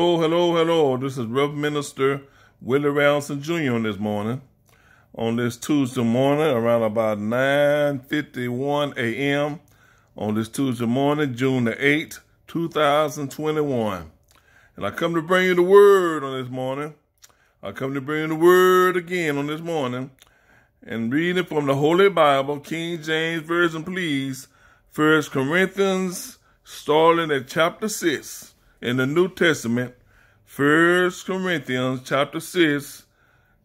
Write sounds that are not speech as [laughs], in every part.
Hello, hello, hello. This is Reverend Minister Willie Roundson Jr. on this morning. On this Tuesday morning, around about 9.51 a.m. On this Tuesday morning, June the 8th, 2021. And I come to bring you the word on this morning. I come to bring you the word again on this morning. And reading from the Holy Bible, King James Version, please. First Corinthians, starting at chapter 6 in the New Testament, First Corinthians chapter 6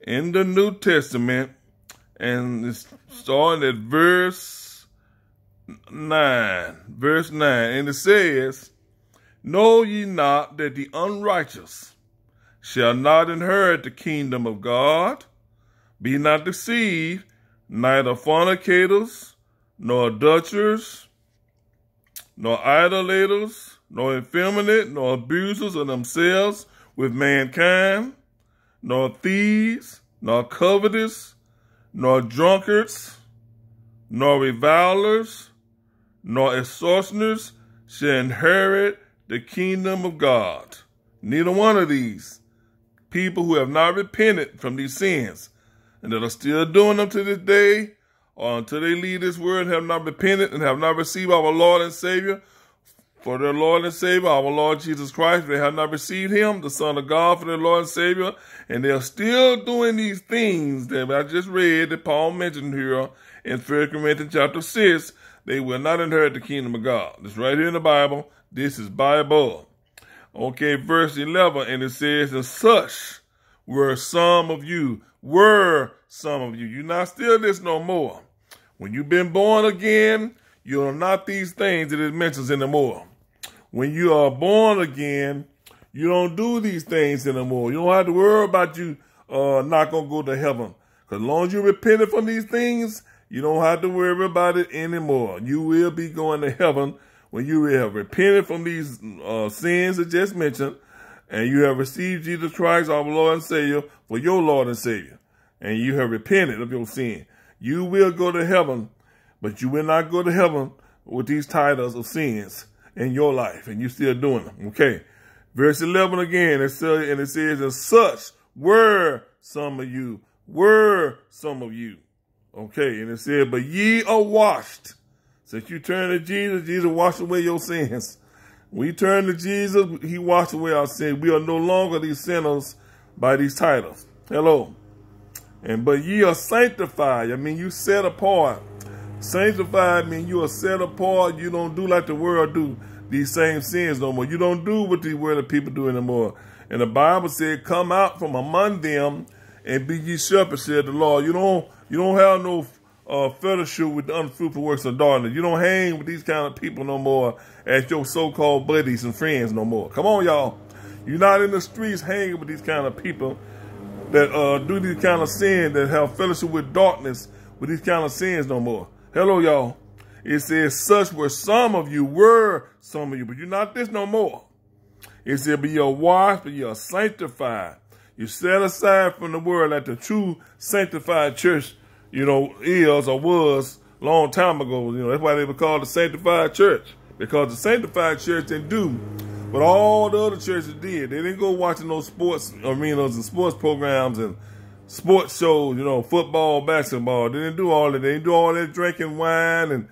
in the New Testament, and starting at verse 9. Verse 9. And it says, Know ye not that the unrighteous shall not inherit the kingdom of God? Be not deceived, neither fornicators, nor adulterers, nor idolaters, nor effeminate, nor abusers of themselves with mankind, nor thieves, nor covetous, nor drunkards, nor revilers, nor extortioners shall inherit the kingdom of God. Neither one of these people who have not repented from these sins and that are still doing them to this day, or until they leave this world and have not repented and have not received our Lord and Savior for their Lord and Savior, our Lord Jesus Christ. They have not received him, the Son of God, for their Lord and Savior. And they're still doing these things that I just read that Paul mentioned here in 1 Corinthians chapter 6. They will not inherit the kingdom of God. It's right here in the Bible. This is Bible. Okay, verse 11, and it says, And such were some of you, were some of you. You're not still this no more. When you've been born again, you're not these things that it mentions anymore. When you are born again, you don't do these things anymore. You don't have to worry about you uh, not going to go to heaven. Because as long as you repented from these things, you don't have to worry about it anymore. You will be going to heaven when you have repented from these uh, sins I just mentioned, and you have received Jesus Christ, our Lord and Savior, for your Lord and Savior, and you have repented of your sin. You will go to heaven, but you will not go to heaven with these titles of sins in your life, and you still doing them. Okay. Verse 11 again, it says, and it says, and such were some of you, were some of you. Okay, and it said, but ye are washed. Since you turn to Jesus, Jesus washed away your sins. We turn to Jesus, he washed away our sins. We are no longer these sinners by these titles. Hello. And but ye are sanctified. I mean, you set apart. Sanctified mean you are set apart. You don't do like the world do these same sins no more. You don't do what the world of people do anymore. And the Bible said, come out from among them and be ye shepherds, said the Lord. You don't, you don't have no uh, fellowship with the unfruitful works of darkness. You don't hang with these kind of people no more as your so-called buddies and friends no more. Come on, y'all. You're not in the streets hanging with these kind of people that uh, do these kind of sins, that have fellowship with darkness with these kind of sins no more. Hello, y'all. It says, such were some of you, were some of you, but you're not this no more. It said, but you're washed, but you're sanctified. You set aside from the world like the true sanctified church, you know, is or was long time ago. You know, that's why they were called the sanctified church. Because the sanctified church didn't do what all the other churches did. They didn't go watching those sports arenas and sports programs and sports shows, you know, football, basketball. They didn't do all that. They didn't do all that drinking wine and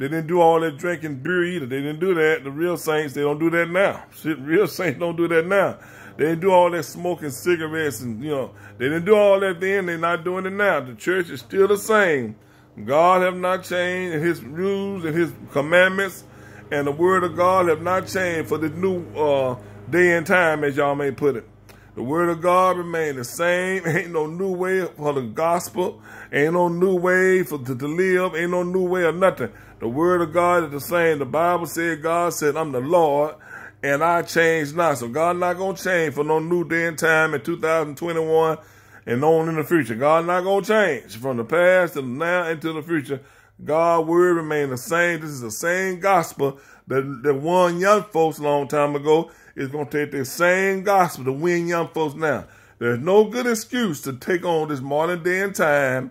they didn't do all that drinking beer either. They didn't do that. The real saints, they don't do that now. [laughs] Shit, real saints don't do that now. They didn't do all that smoking cigarettes and, you know, they didn't do all that then. They're not doing it now. The church is still the same. God have not changed and his rules and his commandments and the word of God have not changed for this new uh, day and time, as y'all may put it. The word of God remain the same. [laughs] Ain't no new way for the gospel. Ain't no new way for to, to live. Ain't no new way or nothing. The word of God is the same. The Bible said, God said, I'm the Lord and I change not. So God not going to change for no new day and time in 2021 and on in the future. God not going to change from the past to now into the future. God word remain the same. This is the same gospel that, that one young folks a long time ago is going to take this same gospel to win young folks now. There's no good excuse to take on this modern day and time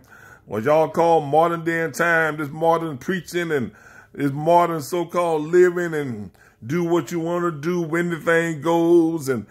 what y'all call modern day and time, this modern preaching and this modern so-called living and do what you want to do, when the thing goes and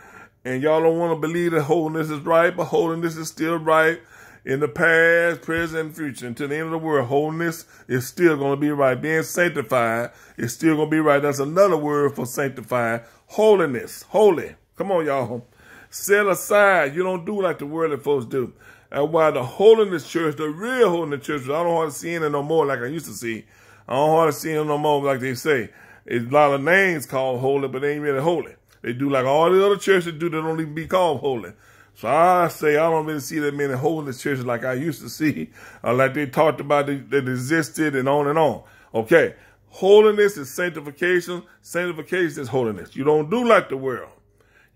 and y'all don't want to believe that holiness is right, but holiness is still right in the past, present, and future. Until the end of the world, holiness is still going to be right. Being sanctified is still going to be right. That's another word for sanctified. Holiness, holy. Come on, y'all. Set aside. You don't do like the worldly folks do. And why the holiness church, the real holiness church, I don't want to see it no more like I used to see. I don't to see it no more like they say. It's a lot of names called holy, but they ain't really holy. They do like all the other churches do that don't even be called holy. So I say I don't really see that many holiness churches like I used to see, uh, like they talked about that, that existed and on and on. Okay, holiness is sanctification. Sanctification is holiness. You don't do like the world.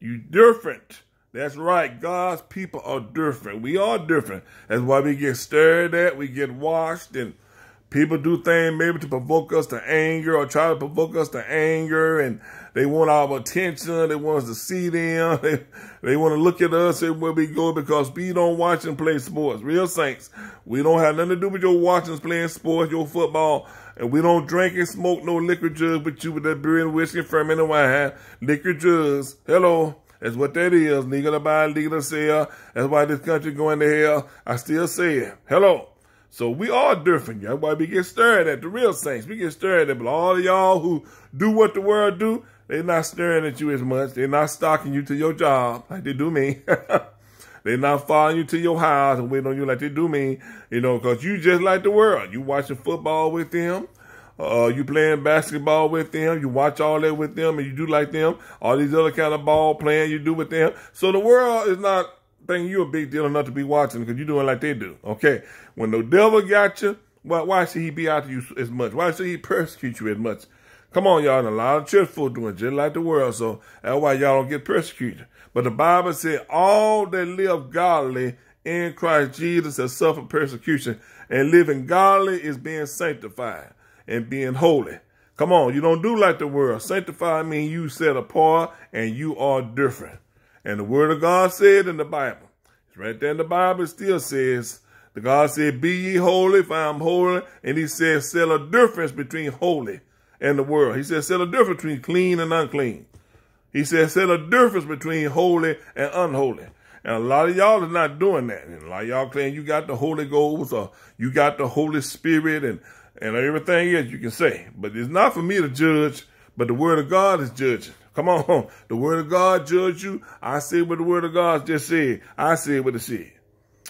You different. That's right. God's people are different. We are different. That's why we get stirred at. We get washed and people do things maybe to provoke us to anger or try to provoke us to anger and they want our attention. They want us to see them. [laughs] They, they want to look at us and where we go because we don't watch and play sports. Real saints, we don't have nothing to do with your watching, playing sports, your football, and we don't drink and smoke no liquor jugs with you with that beer and whiskey, ferment and wine. Liquor jugs. Hello. That's what that is. Legal to buy, legal to sell. That's why this country going to hell. I still say it. Hello. So we are different. That's why we get stirred at the real saints. We get stirred at, but all of y'all who do what the world do, they're not staring at you as much. They're not stalking you to your job like they do me. [laughs] they're not following you to your house and waiting on you like they do me. You know, because you just like the world. You watching football with them. Uh, you playing basketball with them. You watch all that with them and you do like them. All these other kind of ball playing you do with them. So the world is not thinking you a big deal enough to be watching because you're doing like they do. Okay. When the devil got you, why, why should he be after you as much? Why should he [laughs] persecute you as much? Come on, y'all. And a lot of church folk doing just like the world. So that's why y'all don't get persecuted. But the Bible said all that live godly in Christ Jesus have suffered persecution. And living godly is being sanctified and being holy. Come on, you don't do like the world. Sanctified means you set apart and you are different. And the word of God said in the Bible, it's right there in the Bible, it still says, the God said, be ye holy, for I am holy. And he says, set a difference between holy and the world. He says, set a difference between clean and unclean. He says, set a difference between holy and unholy. And a lot of y'all are not doing that. And a lot of y'all claim you got the Holy Ghost or you got the Holy Spirit and, and everything else you can say. But it's not for me to judge, but the Word of God is judging. Come on. [laughs] The Word of God judge you. I say what the Word of God just said. I said what it said.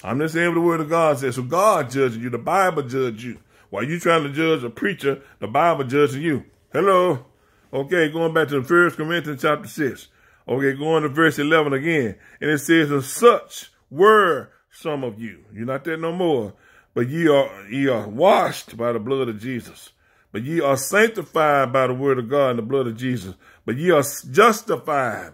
I'm just saying what the Word of God says. So God judging you. The Bible judge you. While you trying to judge a preacher, the Bible judging you. Hello. Okay, going back to the First Corinthians chapter 6. Okay, going to verse 11 again. And it says, And such were some of you. You're not there no more. But ye are, ye are washed by the blood of Jesus. But ye are sanctified by the word of God and the blood of Jesus. But ye are justified.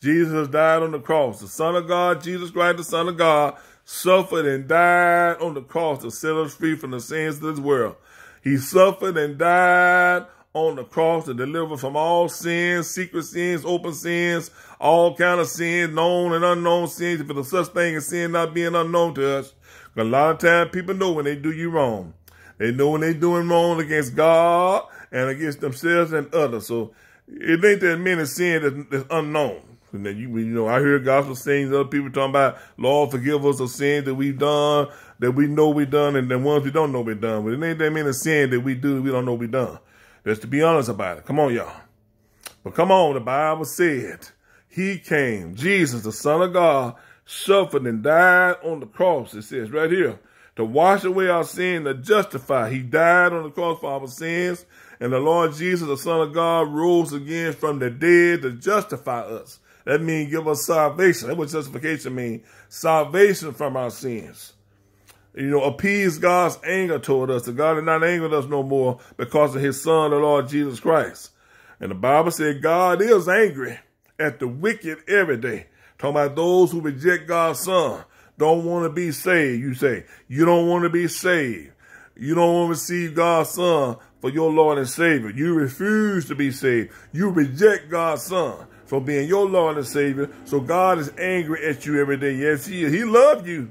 Jesus died on the cross. The Son of God, Jesus Christ, the Son of God, suffered and died on the cross to set us free from the sins of this world. He suffered and died on the cross to deliver from all sins, secret sins, open sins, all kind of sins, known and unknown sins, if there's such thing as sin not being unknown to us. A lot of times people know when they do you wrong. They know when they doing wrong against God and against themselves and others. So it ain't that many sins that's unknown. And then you, you know, I hear gospel sings, other people talking about, Lord, forgive us of sins that we've done, that we know we've done, and the ones we don't know we've done. But it ain't that many sins that we do we don't know we done. Just to be honest about it. Come on, y'all. But come on, the Bible said, he came, Jesus, the Son of God, suffered and died on the cross. It says right here, to wash away our sin, to justify. He died on the cross for our sins. And the Lord Jesus, the Son of God, rose again from the dead to justify us. That means give us salvation. That's what justification means. Salvation from our sins. You know, appease God's anger toward us. The God is not angry us no more because of his son, the Lord Jesus Christ. And the Bible said God is angry at the wicked every day. Talking about those who reject God's son, don't want to be saved, you say. You don't want to be saved. You don't want to receive God's son for your Lord and Savior. You refuse to be saved. You reject God's son for being your Lord and Savior. So God is angry at you every day. Yes, he is. He loved you.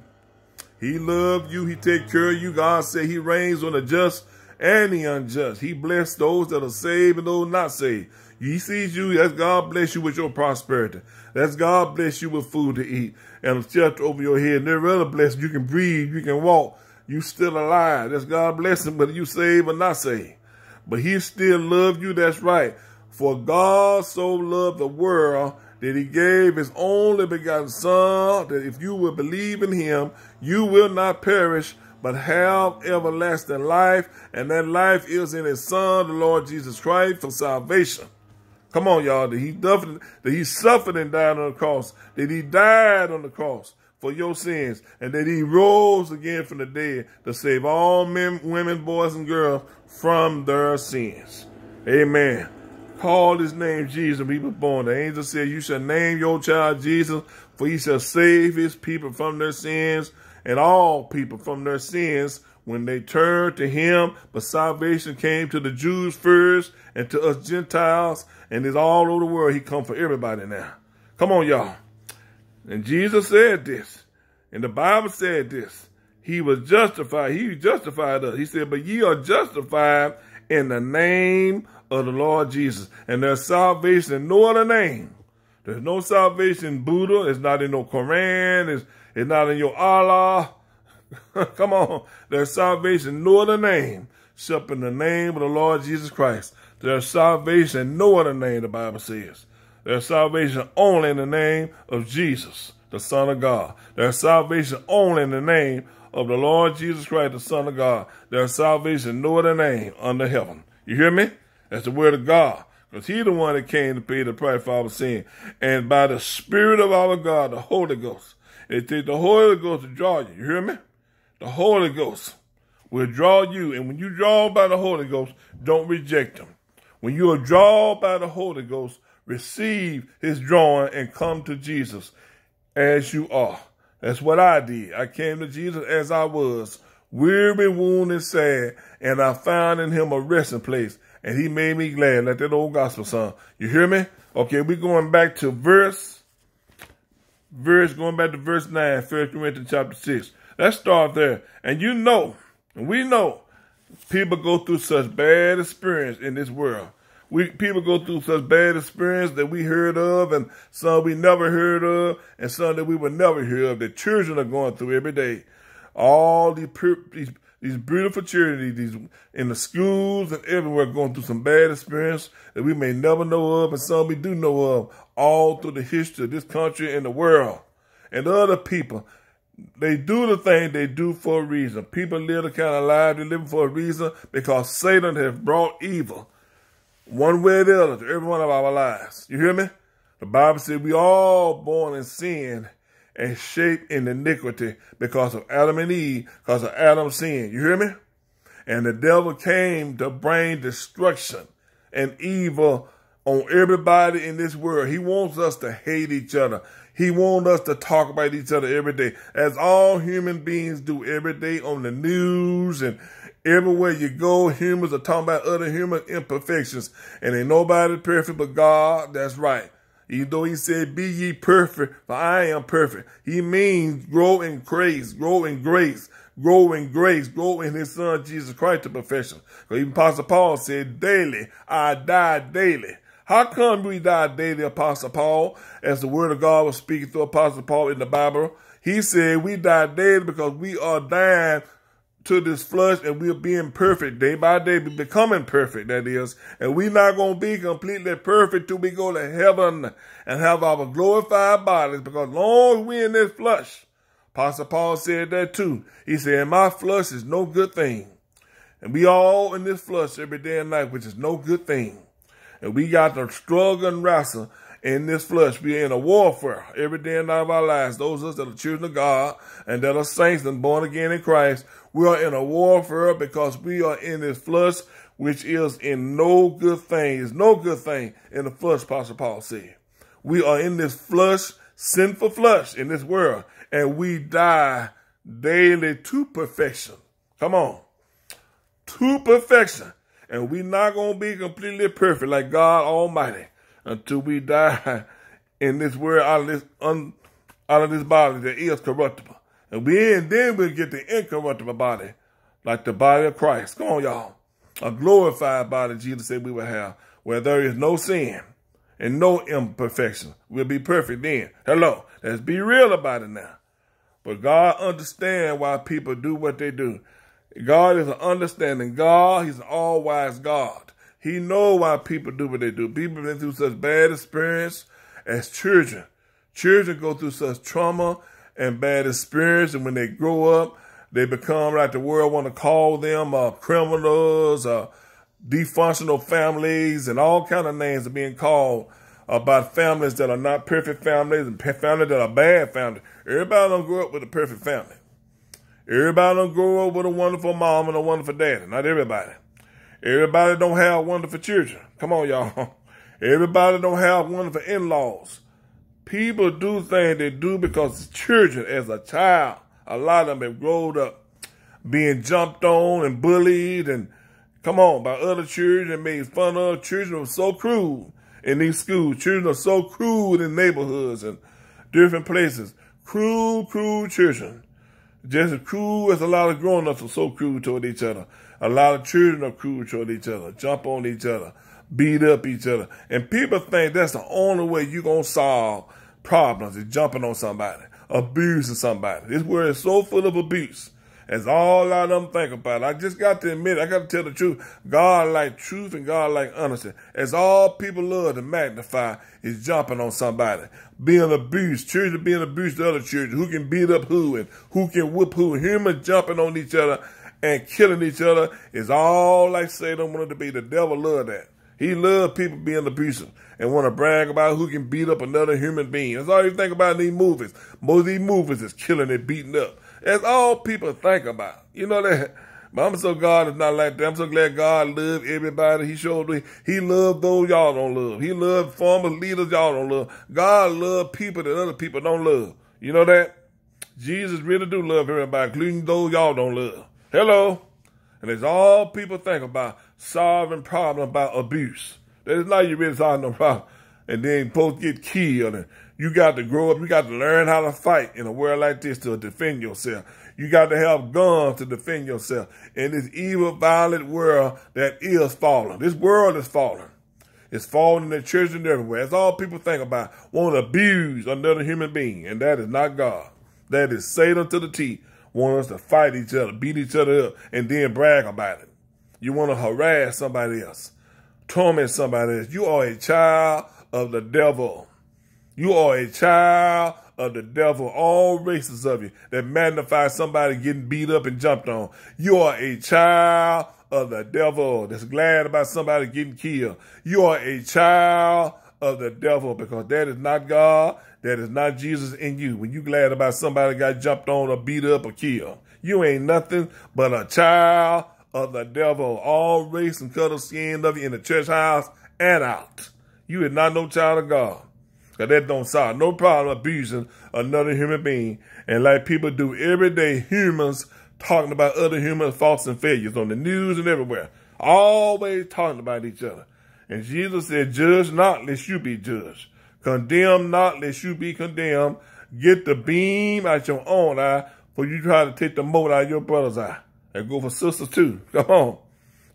He loved you. He take care of you. God said he rains on the just and the unjust. He blessed those that are saved and those not saved. He sees you, that's God bless you with your prosperity. That's God bless you with food to eat and shelter over your head. And they're other blessings. You can breathe, you can walk, you still alive. That's God blessing, whether you saved or not saved. But he still loved you, that's right. For God so loved the world that he gave his only begotten son, that if you will believe in him, you will not perish, but have everlasting life. And that life is in his son, the Lord Jesus Christ, for salvation. Come on, y'all. That he, suffered, that he suffered and died on the cross. That he died on the cross for your sins. And that he rose again from the dead to save all men, women, boys, and girls from their sins. Amen. Call his name Jesus and be born. The angel said, You shall name your child Jesus, for he shall save his people from their sins and all people from their sins when they turned to him. But salvation came to the Jews first and to us Gentiles and it's all over the world. He come for everybody now. Come on, y'all. And Jesus said this. And the Bible said this. He was justified. He justified us. He said, but ye are justified in the name of the Lord Jesus. And there's salvation in no other name. There's no salvation in Buddha. It's not in no Quran. It's, it's not in your Allah. [laughs] Come on. There's salvation no other name except in the name of the Lord Jesus Christ. There's salvation no other name, the Bible says. There's salvation only in the name of Jesus, the Son of God. There's salvation only in the name of the Lord Jesus Christ, the Son of God. There's salvation no other name under heaven. You hear me? That's the word of God. Because he the one that came to pay the price for our sin. And by the Spirit of our God, the Holy Ghost, it takes the Holy Ghost to draw you. You hear me? The Holy Ghost will draw you. And when you draw by the Holy Ghost, don't reject him. When you are drawn by the Holy Ghost, receive his drawing and come to Jesus as you are. That's what I did. I came to Jesus as I was, weary, wounded, sad, and I found in him a resting place, and he made me glad, like that old gospel song. You hear me? Okay, we're going back to verse, verse, going back to verse 9, 1 Corinthians chapter 6. Let's start there. And you know, we know, people go through such bad experience in this world. We people go through such bad experience that we heard of, and some we never heard of, and some that we would never hear of. That children are going through every day. All these these these beautiful children, these in the schools and everywhere, going through some bad experience that we may never know of, and some we do know of, all through the history of this country and the world, and other people they do the thing they do for a reason. People live the kind of life they live for a reason because Satan has brought evil one way or the other to every one of our lives. You hear me? The Bible says we all born in sin and shaped in iniquity because of Adam and Eve, because of Adam's sin. You hear me? And the devil came to bring destruction and evil on everybody in this world. He wants us to hate each other. He wants us to talk about each other every day, as all human beings do every day on the news and everywhere you go. Humans are talking about other human imperfections, and ain't nobody perfect but God. That's right. Even though he said, be ye perfect, for I am perfect. He means grow in grace, grow in grace, grow in grace, grow in his son Jesus Christ to perfection. Because even Apostle Paul said, daily, I die daily. How come we die daily, Apostle Paul, as the word of God was speaking through Apostle Paul in the Bible? He said we die daily because we are dying to this flesh and we're being perfect day by day, becoming perfect, that is. And we're not going to be completely perfect till we go to heaven and have our glorified bodies because long as we're in this flesh, Apostle Paul said that too. He said, my flesh is no good thing. And we all in this flesh every day and night, which is no good thing. And we got to struggle and wrestle in this flesh. We're in a warfare every day and night of our lives. Those of us that are children of God and that are saints and born again in Christ, we are in a warfare because we are in this flesh, which is in no good thing. It's no good thing in the flesh, Pastor Paul said. We are in this flesh, sinful flesh in this world, and we die daily to perfection. Come on. To perfection. And we not going to be completely perfect like God Almighty until we die in this world out of this, un, out of this body that is corruptible. And we and then we'll get the incorruptible body, like the body of Christ. Come on, y'all. a glorified body Jesus said we will have, where there is no sin and no imperfection. We'll be perfect then. Hello. Let's be real about it now. But God understands why people do what they do. God is an understanding God. He's an all-wise God. He knows why people do what they do. People been through such bad experience as children. Children go through such trauma and bad experience, and when they grow up, they become like the world want to call them uh, criminals, uh, dysfunctional families, and all kind of names are being called about families that are not perfect families and families that are bad families. Everybody don't grow up with a perfect family. Everybody don't grow up with a wonderful mom and a wonderful daddy. Not everybody. Everybody don't have wonderful children. Come on, y'all. [laughs] Everybody don't have wonderful in-laws. People do things they do because children, as a child, a lot of them have grown up being jumped on and bullied and come on by other children made fun of. Children are so cruel in these schools. Children are so cruel in neighborhoods and different places. Cruel, cruel children. Just as cruel as a lot of grown-ups are so cruel toward each other. A lot of children are cruel toward each other, jump on each other, beat up each other. And people think that's the only way you're going to solve problems is jumping on somebody, abusing somebody. This world is so full of abuse. That's all I them think about. I just got to admit, I got to tell the truth. God like truth and God like honesty. As all people love to magnify is jumping on somebody. Being abused, children being abused to other children. Who can beat up who and who can whoop who. Humans jumping on each other and killing each other is all like Satan wanted to be. The devil love that. He love people being abusive and want to brag about who can beat up another human being. That's all you think about in these movies. Most of these movies is killing and beating up. That's all people think about. You know that. But I'm so God is not like that. I'm so glad God loved everybody. He showed me He loved those y'all don't love. He loved former leaders y'all don't love. God loved people that other people don't love. You know that? Jesus really do love everybody, including those y'all don't love. Hello? And it's all people think about solving problems about abuse. That is not you really solving no problem. And then both get killed and you got to grow up. You got to learn how to fight in a world like this to defend yourself. You got to have guns to defend yourself in this evil, violent world that is falling. This world is falling. It's falling in the church and everywhere. That's all people think about. Want to abuse another human being, and that is not God. That is Satan to the T. Want us to fight each other, beat each other up, and then brag about it. You want to harass somebody else, torment somebody else. You are a child of the devil. You are a child of the devil, all races of you that magnify somebody getting beat up and jumped on. You are a child of the devil that's glad about somebody getting killed. You are a child of the devil because that is not God. That is not Jesus in you. When you glad about somebody got jumped on or beat up or killed, you ain't nothing but a child of the devil, all race and color skin of you in the church house and out. You is not no child of God. Cause that don't solve no problem abusing another human being. And like people do every day, humans talking about other humans' faults and failures on the news and everywhere. Always talking about each other. And Jesus said, judge not lest you be judged. Condemn not lest you be condemned. Get the beam out your own eye for you try to take the mote out your brother's eye. And go for sisters too. [laughs] Come on.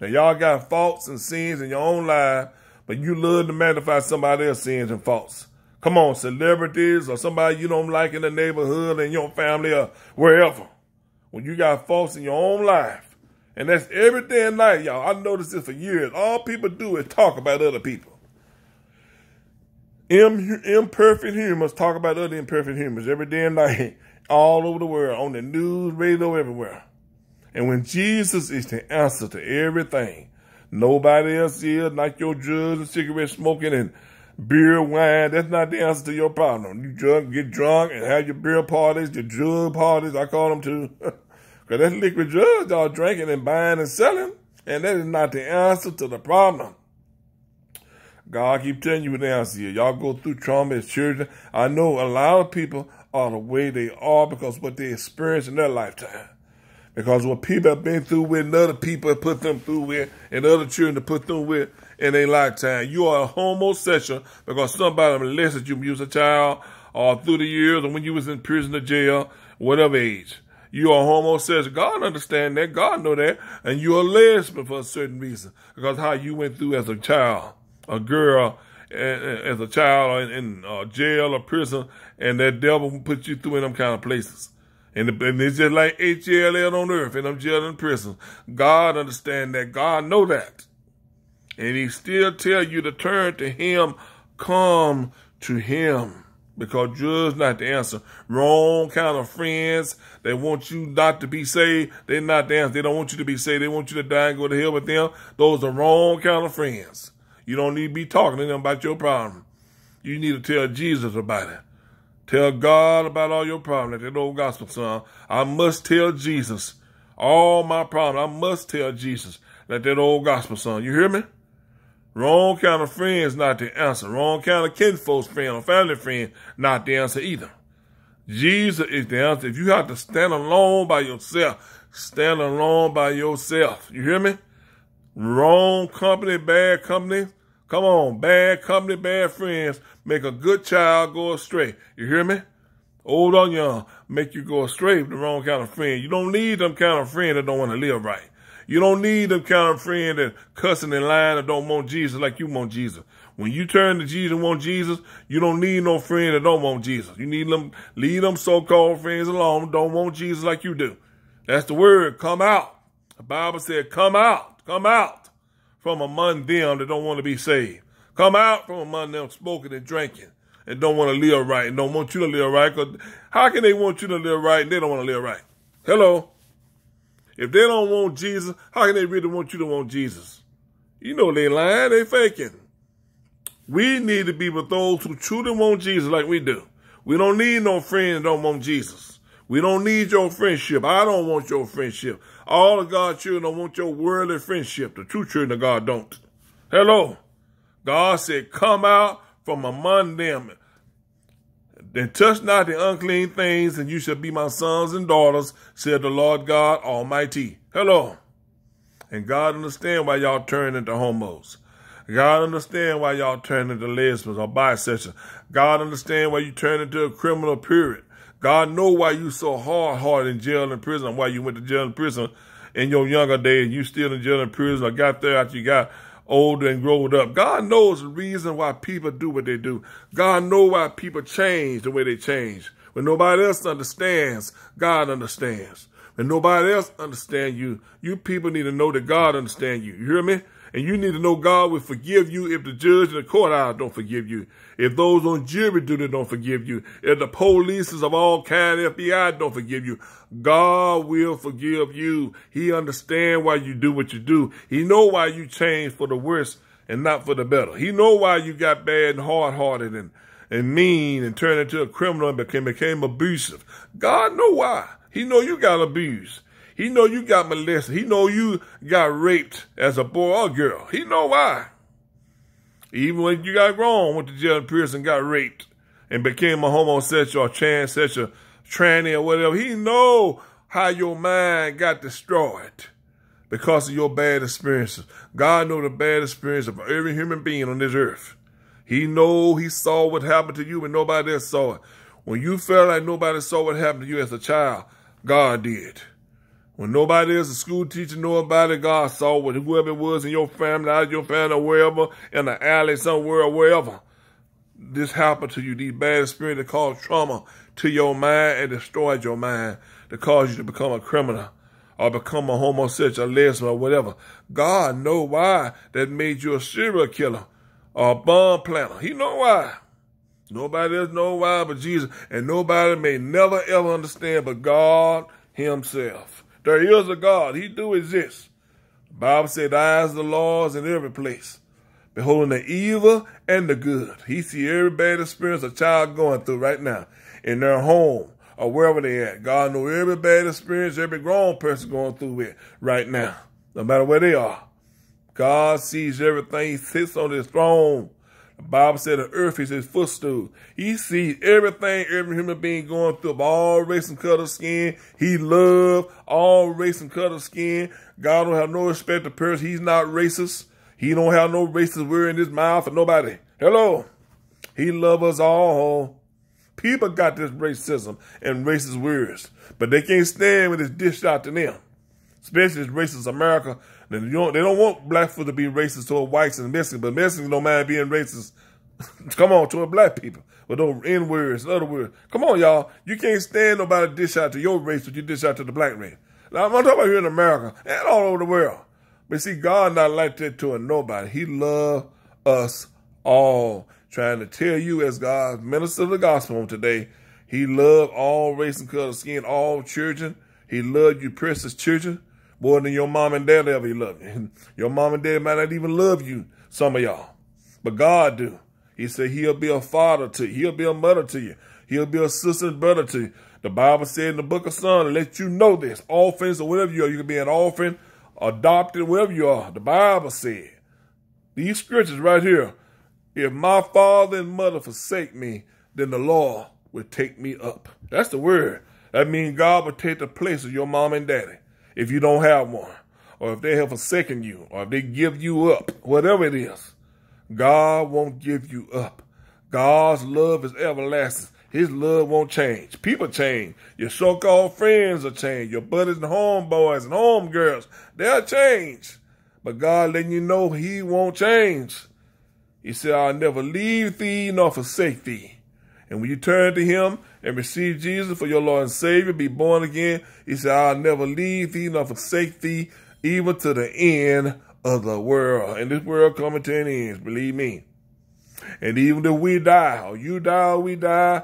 Now y'all got faults and sins in your own life, but you love to magnify somebody else's sins and faults. Come on, celebrities or somebody you don't like in the neighborhood and your family or wherever. When you got faults in your own life. And that's every day and night, y'all. I noticed this for years. All people do is talk about other people. Im imperfect humans talk about other imperfect humans every day and night, [laughs] all over the world, on the news, radio, everywhere. And when Jesus is the answer to everything, nobody else is, like your drugs and cigarette smoking and beer, wine. That's not the answer to your problem. You drunk, get drunk, and have your beer parties, your drug parties. I call them too, because [laughs] that's liquid drugs y'all drinking and buying and selling, and that is not the answer to the problem. God I keep telling you the answer. Y'all go through trauma as children. I know a lot of people are the way they are because what they experience in their lifetime. Because what people have been through with and other people have put them through with and other children have put them with, in a lifetime. You are a homosexual because somebody molested you when you was a child or through the years or when you was in prison or jail, whatever age. You are homosexual. God understand that. God know that. And you're a lesbian for a certain reason. Because how you went through as a child, a girl, as a child in, uh, jail or prison, and that devil put you through in them kind of places. And, and it's just like H-L-L on earth in them jail and prison. God understand that. God know that. And he still tell you to turn to him, come to him because judge not the answer. Wrong kind of friends. They want you not to be saved. They're not the answer. They don't want you to be saved. They want you to die and go to hell with them. Those are wrong kind of friends. You don't need to be talking to them about your problem. You need to tell Jesus about it. Tell God about all your problems. That old gospel song. I must tell Jesus all my problems. I must tell Jesus. Like that old gospel song. You hear me? Wrong kind of friends, not the answer. Wrong kind of kinfolks friend or family friend, not the answer either. Jesus is the answer. If you have to stand alone by yourself, stand alone by yourself. You hear me? Wrong company, bad company. Come on, bad company, bad friends make a good child go astray. You hear me? Old or young, make you go astray with the wrong kind of friend. You don't need them kind of friend that don't want to live right. You don't need them kind of friend that cussing and lying and don't want Jesus like you want Jesus. When you turn to Jesus and want Jesus, you don't need no friend that don't want Jesus. You need them, leave them so-called friends alone, don't want Jesus like you do. That's the word, come out. The Bible said, come out, come out from among them that don't want to be saved. Come out from among them smoking and drinking and don't want to live right and don't want you to live right. Cause how can they want you to live right and they don't want to live right? Hello? If they don't want Jesus, how can they really want you to want Jesus? You know they lying, they faking. We need to be with those who truly want Jesus like we do. We don't need no friend that don't want Jesus. We don't need your friendship. I don't want your friendship. All of God's children don't want your worldly friendship. The true children of God don't. Hello. God said, come out from among them then touch not the unclean things, and you shall be my sons and daughters, said the Lord God Almighty. Hello. And God understand why y'all turn into homos. God understand why y'all turn into lesbians or bisexual. God understand why you turn into a criminal period. God know why you so hard-hearted in jail and prison, why you went to jail and prison in your younger days. You still in jail and prison or got there after you got older and growed up. God knows the reason why people do what they do. God know why people change the way they change. When nobody else understands, God understands. When nobody else understands you, you people need to know that God understands you. You hear me? And you need to know God will forgive you if the judge and the courthouse don't forgive you. If those on jury duty don't forgive you. If the polices of all kind, FBI don't forgive you. God will forgive you. He understand why you do what you do. He know why you change for the worse and not for the better. He know why you got bad and hard-hearted and, and mean and turned into a criminal and became, became abusive. God know why. He know you got abused. He know you got molested. He know you got raped as a boy or girl. He know why. Even when you got grown, went to jail and prison, got raped, and became a homosexual or transsexual, tranny or whatever. He know how your mind got destroyed because of your bad experiences. God know the bad experience of every human being on this earth. He know he saw what happened to you when nobody else saw it. When you felt like nobody saw what happened to you as a child, God did. When nobody else, a school teacher, it, God saw what whoever it was in your family, out of your family, or wherever, in the alley somewhere, or wherever. This happened to you. These bad spirits that cause trauma to your mind and destroyed your mind to cause you to become a criminal or become a homosexual, a lesbian, or whatever. God know why that made you a serial killer or a bomb planter. He know why. Nobody else know why but Jesus. And nobody may never ever understand but God himself. There is a God. He do exist. The Bible said, eyes the laws in every place, beholding the evil and the good. He see every bad experience a child going through right now in their home or wherever they at. God know every bad experience every grown person going through it right now, no matter where they are. God sees everything. He sits on his throne. Bible said the earth is his footstool. He sees everything every human being going through of all race and color skin. He loves all race and color skin. God don't have no respect to person. He's not racist. He don't have no racist word in his mouth for nobody. Hello. He loves us all. People got this racism and racist words, but they can't stand when it's dished out to them. Especially this racist America. They don't, they don't want black folks to be racist toward whites and Mexicans, but Mexicans don't mind being racist. [laughs] Come on, toward black people. With those N words other words. Come on, y'all. You can't stand nobody dish out to your race, but you dish out to the black race. Now, I'm talking about here in America and all over the world. But see, God not like that to nobody. He love us all. Trying to tell you as God's minister of the gospel today, he loved all race and color skin, all children. He loved you precious children more than your mom and dad ever loved you. [laughs] Your mom and dad might not even love you, some of y'all. But God do. He said he'll be a father to you. He'll be a mother to you. He'll be a sister and brother to you. The Bible said in the book of Psalms, let you know this. Orphans or whatever you are, you can be an orphan, adopted, wherever you are. The Bible said. These scriptures right here. If my father and mother forsake me, then the Lord will take me up. That's the word. That means God will take the place of your mom and daddy if you don't have one, or if they have forsaken you, or if they give you up, whatever it is. God won't give you up. God's love is everlasting. His love won't change. People change. Your so-called friends will change. Your buddies and homeboys and homegirls, they'll change. But God letting you know he won't change. He said, I'll never leave thee nor forsake thee. And when you turn to him and receive Jesus for your Lord and Savior, be born again, he said, I'll never leave thee nor forsake thee, even to the end of the world. And this world coming to an end, believe me. And even if we die, or you die, or we die,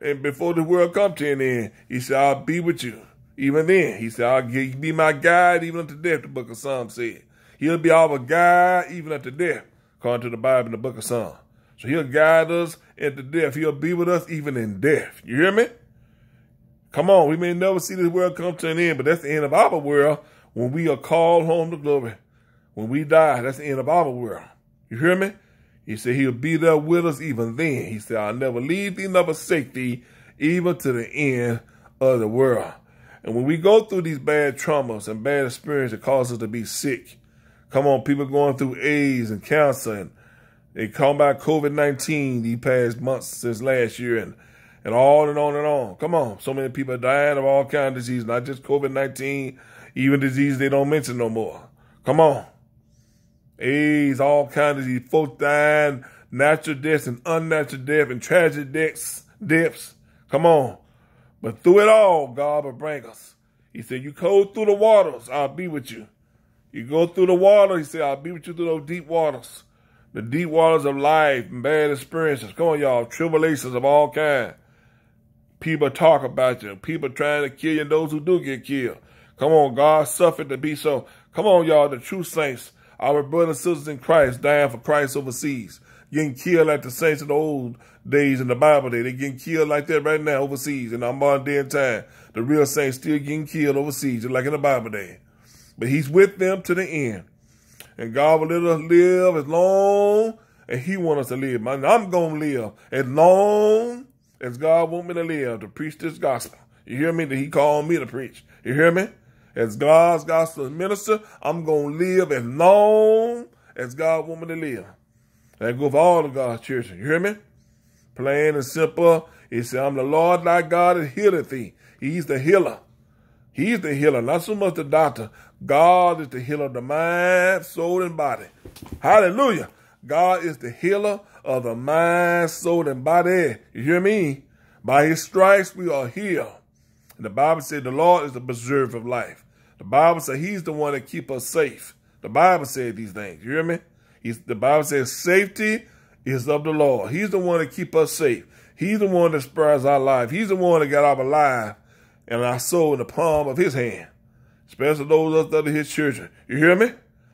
and before the world come to an end, he said, I'll be with you. Even then, he said, I'll be my guide even unto death, the book of Psalms said. He'll be our guide even unto death, according to the Bible in the book of Psalms. So he'll guide us into death. He'll be with us even in death. You hear me? Come on, we may never see this world come to an end, but that's the end of our world when we are called home to glory. When we die, that's the end of our world. You hear me? He said he'll be there with us even then. He said, I'll never leave thee, never forsake thee, even to the end of the world. And when we go through these bad traumas and bad experiences that cause us to be sick, come on, people going through AIDS and cancer and they call about COVID-19 these past months since last year and, and on and on and on. Come on. So many people are dying of all kinds of diseases, not just COVID-19, even diseases they don't mention no more. Come on. AIDS, all kinds of these folks dying, natural deaths and unnatural death and tragic deaths, deaths. Come on. But through it all, God will bring us. He said, you go through the waters, I'll be with you. You go through the water, he said, I'll be with you through those deep waters. The deep waters of life and bad experiences. Come on, y'all. Tribulations of all kinds. People talk about you. People trying to kill you and those who do get killed. Come on, God suffered to be so. Come on, y'all, the true saints our brothers and sisters in Christ dying for Christ overseas, getting killed like the saints of the old days in the Bible day. They're getting killed like that right now overseas in our modern day and time. The real saints still getting killed overseas, just like in the Bible day. But he's with them to the end. And God will let us live as long as he wants us to live. I'm going to live as long as God want me to live to preach this gospel. You hear me? That he called me to preach. You hear me? As God's gospel minister, I'm going to live as long as God want me to live. That go for all of God's children. You hear me? Plain and simple. He said, I'm the Lord thy God that healeth thee. He's the healer. He's the healer, not so much the doctor. God is the healer of the mind, soul, and body. Hallelujah. God is the healer of the mind, soul, and body. You hear me? By his stripes we are healed. And the Bible said the Lord is the preserver of life. The Bible said he's the one that keep us safe. The Bible said these things. You hear me? He's, the Bible says safety is of the Lord. He's the one that keep us safe. He's the one that spares our life. He's the one that got our life and our soul in the palm of his hand. Especially those that are his children. You hear me?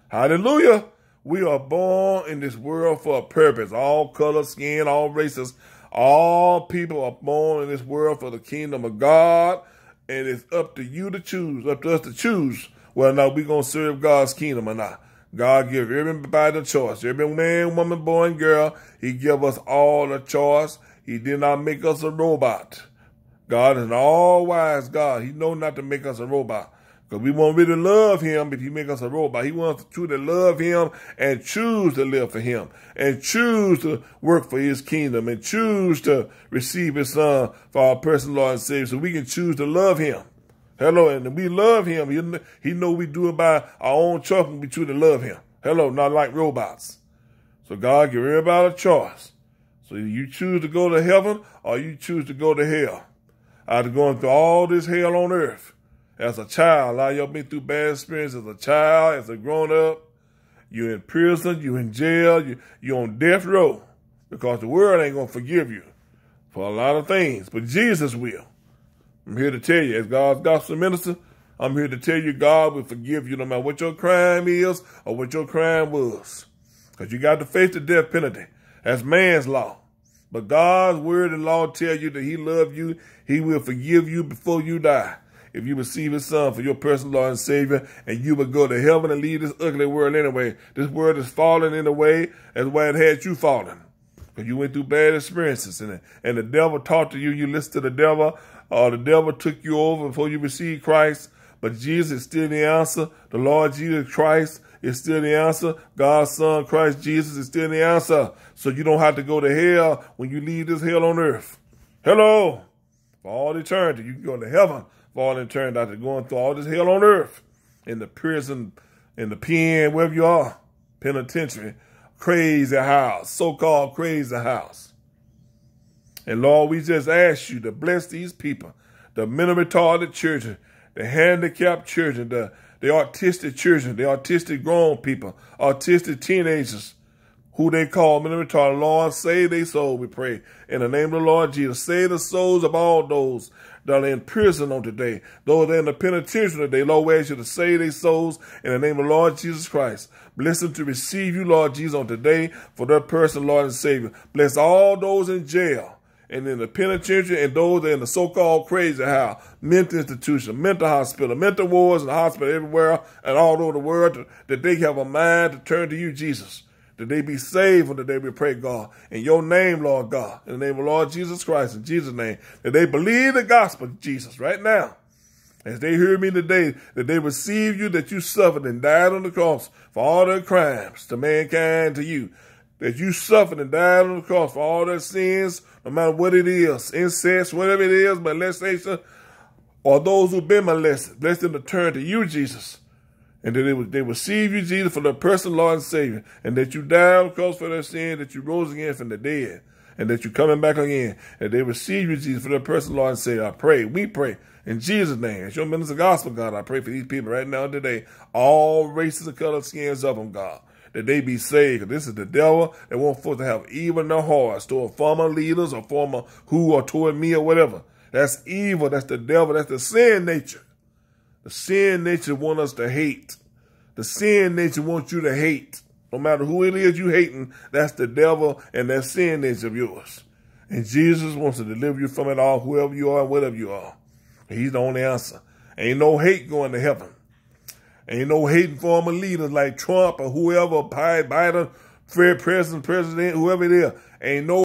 Hallelujah. We are born in this world for a purpose. All color, skin, all races, all people are born in this world for the kingdom of God, and it's up to you to choose, up to us to choose whether or not we're going to serve God's kingdom or not. God give everybody the choice. Every man, woman, boy, and girl, he give us all a choice. He did not make us a robot. God is an all-wise God. He know not to make us a robot. Because we won't really love him if he make us a robot. He wants to truly love him and choose to live for him and choose to work for his kingdom and choose to receive his son for our personal Lord and Savior so we can choose to love him. Hello, and we love him. He, he know we do it by our own choice and we to love him. Hello, not like robots. So God give everybody a choice. So you choose to go to heaven or you choose to go to hell. After going through all this hell on earth, as a child, a lot of y'all been through bad experiences as a child, as a grown up. You're in prison, you're in jail, you, you're on death row because the world ain't going to forgive you for a lot of things, but Jesus will. I'm here to tell you, as God's gospel minister, I'm here to tell you God will forgive you no matter what your crime is or what your crime was. Because you got to face the death penalty. That's man's law. But God's word and law tell you that he loves you. He will forgive you before you die if you receive his son for your personal Lord and Savior, and you would go to heaven and leave this ugly world anyway. This world is falling in a way as why it had you falling. Because you went through bad experiences and, and the devil talked to you, you listened to the devil, or the devil took you over before you received Christ. But Jesus is still the answer. The Lord Jesus Christ is still the answer. God's Son, Christ Jesus, is still the answer. So you don't have to go to hell when you leave this hell on earth. Hello. For all eternity, you can go to heaven falling turned out to going through all this hell on earth in the prison, in the pen, wherever you are, penitentiary, crazy house, so-called crazy house. And Lord, we just ask you to bless these people, the mentally retarded children, the handicapped children, the, the autistic children, the autistic grown people, autistic teenagers, who they call mentally retarded. Lord, save their soul, we pray. In the name of the Lord Jesus, save the souls of all those that are in prison on today, those that are in the penitentiary today. Lord, we ask you to save their souls in the name of Lord Jesus Christ. Bless them to receive you, Lord Jesus, on today for that person, Lord and Savior. Bless all those in jail and in the penitentiary and those in the so-called crazy house, mental institution, mental hospital, mental wards and hospital everywhere and all over the world, that they have a mind to turn to you, Jesus that they be saved and that they be pray, God. In your name, Lord God, in the name of Lord Jesus Christ, in Jesus' name, that they believe the gospel Jesus right now. As they hear me today, that they receive you, that you suffered and died on the cross for all their crimes to mankind, to you. That you suffered and died on the cross for all their sins, no matter what it is, incest, whatever it is, molestation, or those who've been molested. Bless them to turn to you, Jesus and that they would they receive you, Jesus, for their personal Lord and Savior, and that you died the cross for their sin, that you rose again from the dead, and that you're coming back again, and they receive you, Jesus, for their personal Lord and Savior. I pray, we pray, in Jesus' name, as your minister gospel, God, I pray for these people right now today, all races and color skins of them, God, that they be saved. This is the devil that wants folks to have evil in their hearts toward former leaders or former who or toward me or whatever. That's evil. That's the devil. That's the sin nature. The sin nature want us to hate. The sin nature wants you to hate. No matter who it is you hating, that's the devil and that sin nature of yours. And Jesus wants to deliver you from it all, whoever you are, whatever you are. He's the only answer. Ain't no hate going to heaven. Ain't no hating former leaders like Trump or whoever, Biden, Fred President, President, whoever it is. Ain't no